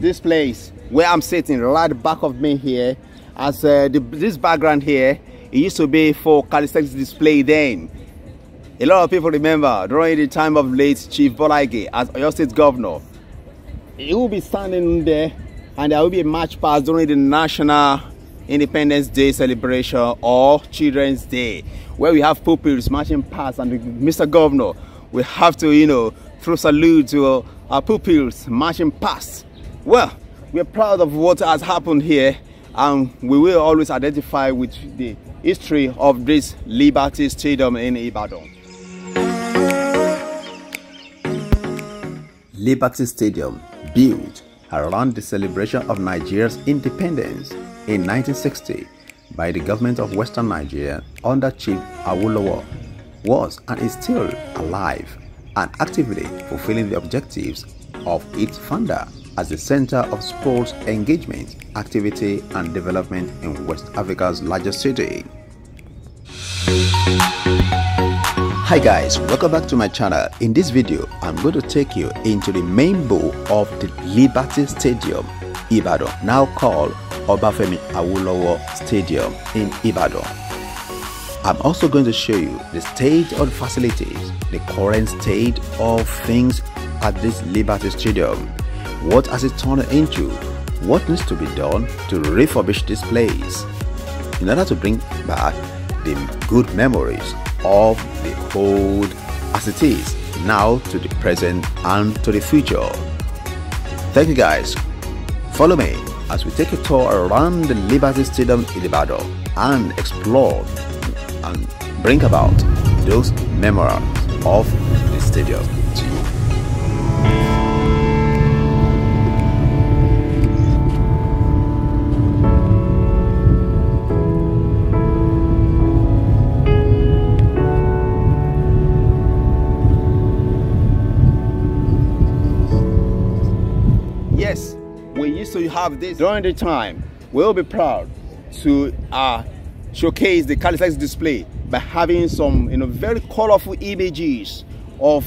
this place where I'm sitting right back of me here as uh, the, this background here it used to be for calisthenics display then a lot of people remember during the time of late Chief Bola Ige as Oyo State Governor he will be standing there and there will be a march past during the National Independence Day celebration or Children's Day where we have pupils marching past and Mr. Governor we have to you know throw salute to our pupils marching past well we're proud of what has happened here and we will always identify with the history of this Liberty Stadium in Ibadan. Liberty Stadium built around the celebration of Nigeria's independence in 1960 by the government of Western Nigeria under Chief Awolowo was and is still alive and actively fulfilling the objectives of its founder as the center of sports engagement, activity and development in West Africa's largest city. Hi guys, welcome back to my channel. In this video, I'm going to take you into the main bowl of the Liberty Stadium, Ibadan, now called Obafemi Awolowo Stadium in Ibadan. I'm also going to show you the state of the facilities, the current state of things at this Liberty Stadium. What has it turned into? What needs to be done to refurbish this place? In order to bring back the good memories of the old as it is now to the present and to the future. Thank you guys. Follow me as we take a tour around the Liberty Stadium in Ibadan and explore and bring about those memories of the stadium we used to have this during the time. We'll be proud to uh, showcase the calisthenics display by having some you know very colorful images of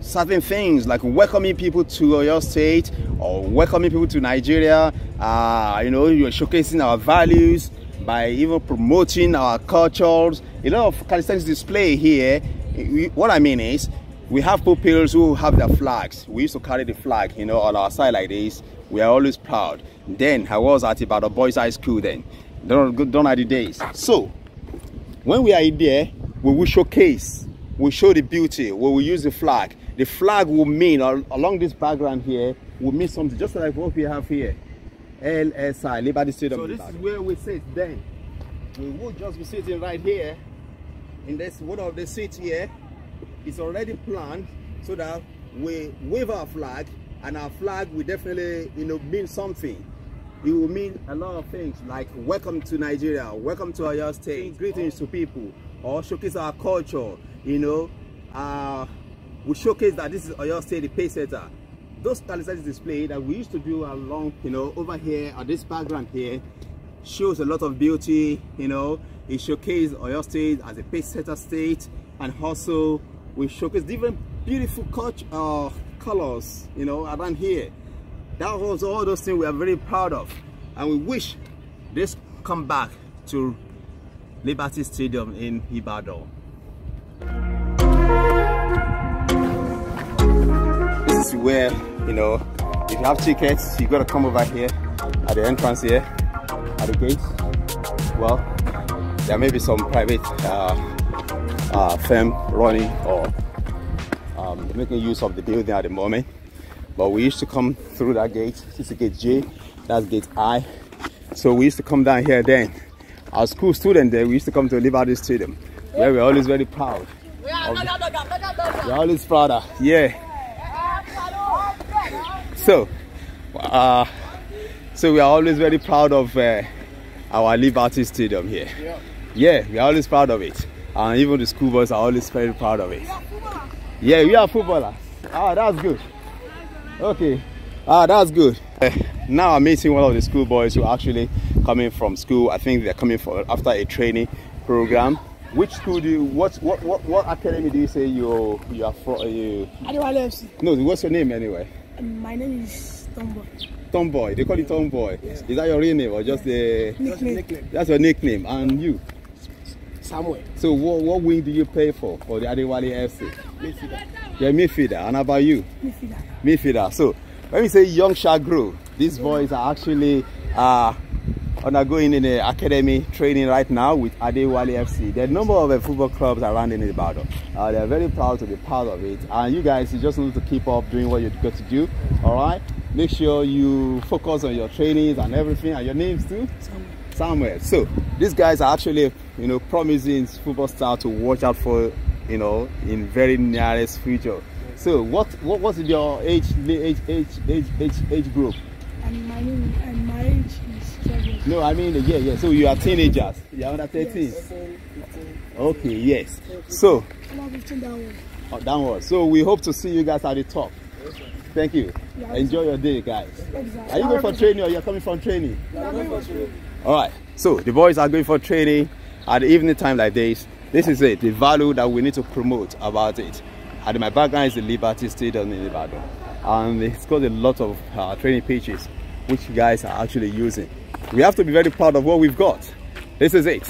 certain things like welcoming people to your state or welcoming people to Nigeria. Uh, you know, you're showcasing our values by even promoting our cultures. A lot of calisthenics display here. What I mean is, we have pupils who have their flags. We used to carry the flag, you know, on our side like this. We are always proud. Then I was at Ibadan Boys High School then. Don't don't the days. So when we are in there, we will showcase, we show the beauty, we will use the flag. The flag will mean along this background here will mean something, just like what we have here. LSI, Liberty Stadium. So this is where we sit then. We will just be sitting right here in this one of the seats here. It's already planned so that we wave our flag and our flag will definitely you know mean something it will mean a lot of things like welcome to nigeria welcome to our state greetings to people or showcase our culture you know uh we showcase that this is Oyo State, the pace setter. Those calisthenics display that we used to do along, you know, over here at this background here shows a lot of beauty, you know. It showcases Oyo State as a pace setter state and also we showcase different beautiful culture, uh, colors, you know, around here. That was all those things we are very proud of. And we wish this come back to Liberty Stadium in Ibadan. This is where, you know, if you have tickets, you gotta come over here at the entrance here, at the gate. Well, there may be some private uh, uh, firm running or um, making use of the building at the moment. But we used to come through that gate. This is gate J, that's gate I. So we used to come down here then. Our school student there, we used to come to Liberty Stadium, where we're always very proud. Of, we're always prouder, yeah. So, uh, so we are always very proud of uh, our Liberty Stadium here. Yeah, we are always proud of it. And even the school boys are always very proud of it. Yeah, we are footballers. Ah, that's good. Okay. Ah, that's good. Uh, now I'm meeting one of the school boys who are actually coming from school. I think they're coming for after a training program. Which school do you? What what what, what academy do you say you you are from? You? Adewale FC. No, what's your name anyway? Um, my name is Tomboy. Tomboy. They call you Tomboy. Is that your real name or just a nickname. that's your nickname? And you? Samuel. So what what wing do you play for for the Adewale FC? Midfielder. You're midfielder. And how about you? Midfielder. midfielder. So when we say young shall grow, these boys are actually uh, undergoing in the academy training right now with Adewale FC. There are a number of uh, football clubs around in Ibadan. Uh, they are very proud to be part of it. And you guys, you just need to keep up doing what you've got to do. All right. Make sure you focus on your trainings and everything. And your names too. Samuel. Samuel. So these guys are actually, you know, promising football star to watch out for, you know, in very nearest future. So what what what's your age age age age age, age group? And my name and my age is 12. No, I mean yeah yeah. So you are teenagers. You are under 13. Yes. Okay, yes. So I'm 15 downward. uh, downward. So we hope to see you guys at the top. Thank you. Yeah. Enjoy your day, guys. Exactly. Are you going for training or you're coming from training? Now, going for training. All right. So the boys are going for training at the evening time like this. This is it. The value that we need to promote about it. And my background is the Liberty Stadium in Ibadan, and it's got a lot of uh, training pitches, which you guys are actually using. We have to be very proud of what we've got. This is it.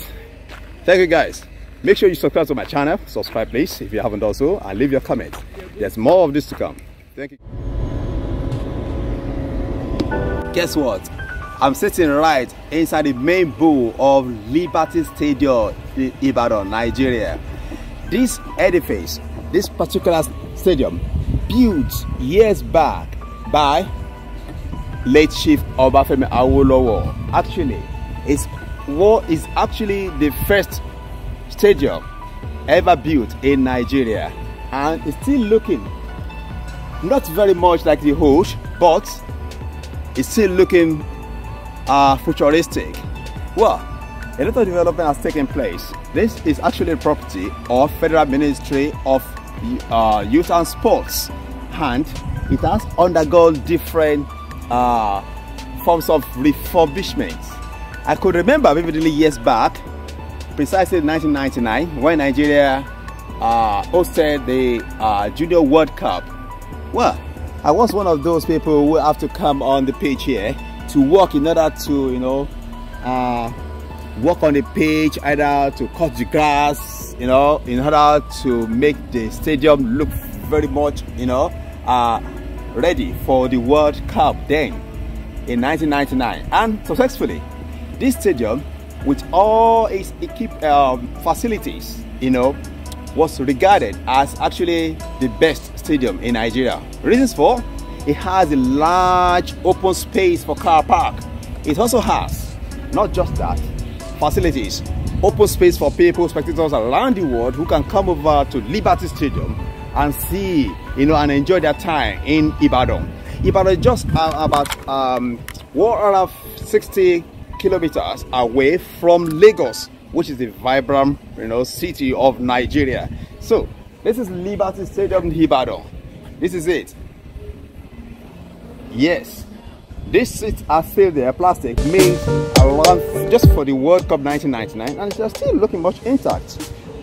Thank you, guys. Make sure you subscribe to my channel. Subscribe, please, if you haven't done so, and leave your comment There's more of this to come. Thank you. Guess what? I'm sitting right inside the main bowl of Liberty Stadium in Ibadan, Nigeria. This edifice, this particular stadium, built years back by late Chief Obafemi Awolowo. Actually, it's what is actually the first stadium ever built in Nigeria, and it's still looking not very much like the Hosh, but it's still looking uh, futuristic. Well, a lot of development has taken place. This is actually a property of Federal Ministry of uh, Youth and Sports, and it has undergone different uh, forms of refurbishment. I could remember vividly years back, precisely 1999, when Nigeria uh, hosted the uh, Junior World Cup. Well, I was one of those people who have to come on the pitch here to work in order to, you know, uh, work on the pitch, either to cut the grass, you know, in order to make the stadium look very much, you know, uh, ready for the World Cup then in 1999. And successfully, this stadium, with all its equip um, facilities, you know, was regarded as actually the best stadium in Nigeria. Reasons for it has a large open space for car park. It also has not just that facilities, open space for people, spectators around the world who can come over to Liberty Stadium and see, you know, and enjoy their time in Ibadan. Ibadan is just uh, about um, 160 kilometers away from Lagos, which is the vibrant, you know, city of Nigeria. So this is Liberty Stadium in Ibadan. This is it. Yes, these seats are still there, plastic, made around just for the World Cup 1999, and they're still looking much intact.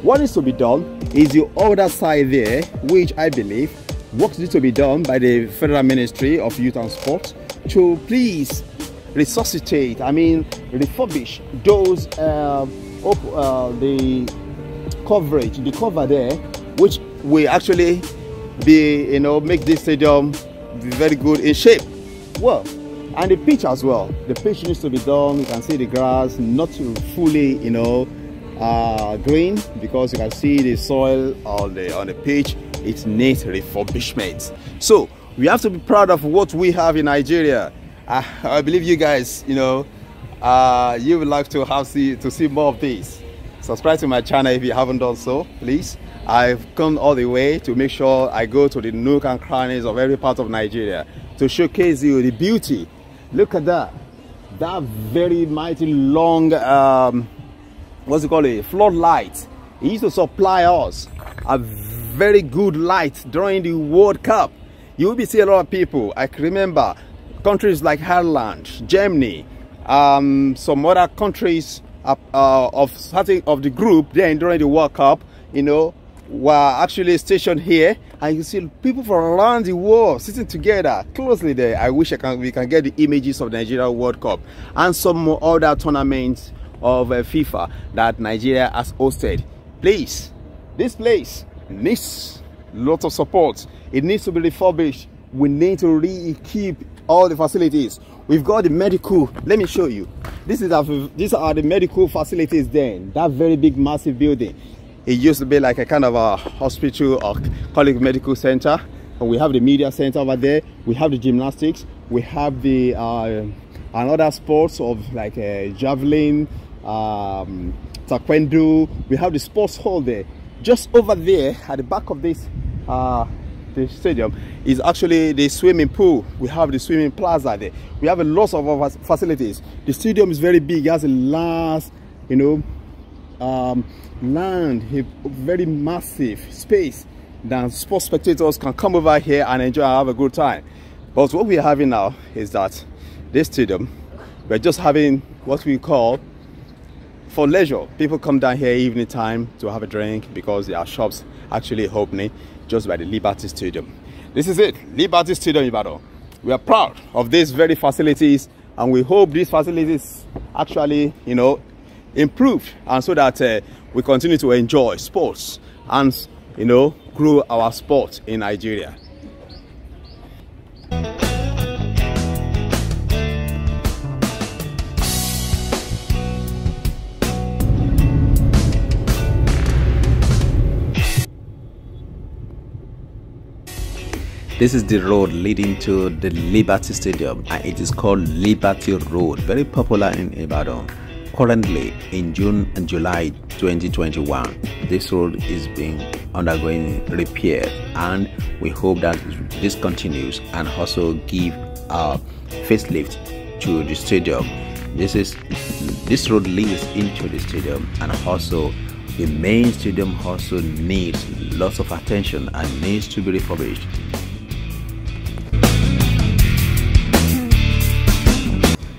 What needs to be done is the other side there, which I believe work needs to be done by the Federal Ministry of Youth and Sport to please resuscitate, I mean, refurbish those uh, uh, the coverage, the cover there, which will actually be, you know, make this stadium be very good in shape. Well, and the pitch as well. The pitch needs to be done. You can see the grass not fully, you know, uh, green because you can see the soil on the on the pitch. It needs refurbishment. So we have to be proud of what we have in Nigeria. I, I believe you guys, you know, uh, you would like to have see to see more of this. Subscribe to my channel if you haven't done so, please. I've come all the way to make sure I go to the nook and crannies of every part of Nigeria to showcase you the beauty. Look at that. That very mighty long, um, what's it called, a floodlight. It used to supply us a very good light during the World Cup. You will be seeing a lot of people. I remember countries like Ireland, Germany, um, some other countries uh, of starting of the group then during the World Cup, you know, were actually stationed here. And you see people from around the world sitting together closely there. I wish i can we can get the images of the nigeria world cup and some more other tournaments of uh, fifa that nigeria has hosted. Please this place needs lots of support. It needs to be refurbished. We need to re-keep all the facilities we've got the medical let me show you. This is our, these are the medical facilities then. That very big massive building. It used to be like a kind of a hospital or college medical center. And we have the media center over there. We have the gymnastics. We have the uh, another sports of like uh, javelin um, taekwondo. We have the sports hall there. Just over there at the back of this uh, the stadium is actually the swimming pool. We have the swimming plaza there. We have a lot of facilities. The stadium is very big. It has a large you know um, land a very massive space that sports spectators can come over here and enjoy and have a good time. But what we're having now is that this stadium we're just having what we call for leisure. People come down here evening time to have a drink because there are shops actually opening just by the liberty stadium this is it liberty stadium Ibadan. we are proud of these very facilities and we hope these facilities actually you know improve and so that uh, we continue to enjoy sports and you know grow our sport in Nigeria. This is the road leading to the Liberty Stadium and it is called Liberty Road, very popular in Ibadan. Currently, in June and July 2021, this road is being undergoing repair, and we hope that this continues and also give a facelift to the stadium. This is this road leads into the stadium, and also the main stadium also needs lots of attention and needs to be refurbished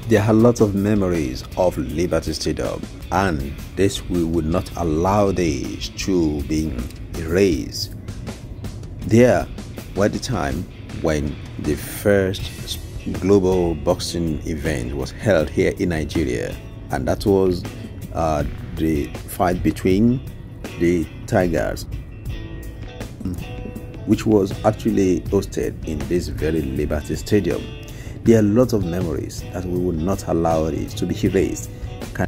There are lots of memories of Liberty Stadium, and this we would not allow these to be erased. There was the time when the first global boxing event was held here in Nigeria, and that was uh, the fight between the Tigers, which was actually hosted in this very Liberty Stadium. There are lots of memories that we will not allow it to be erased. Can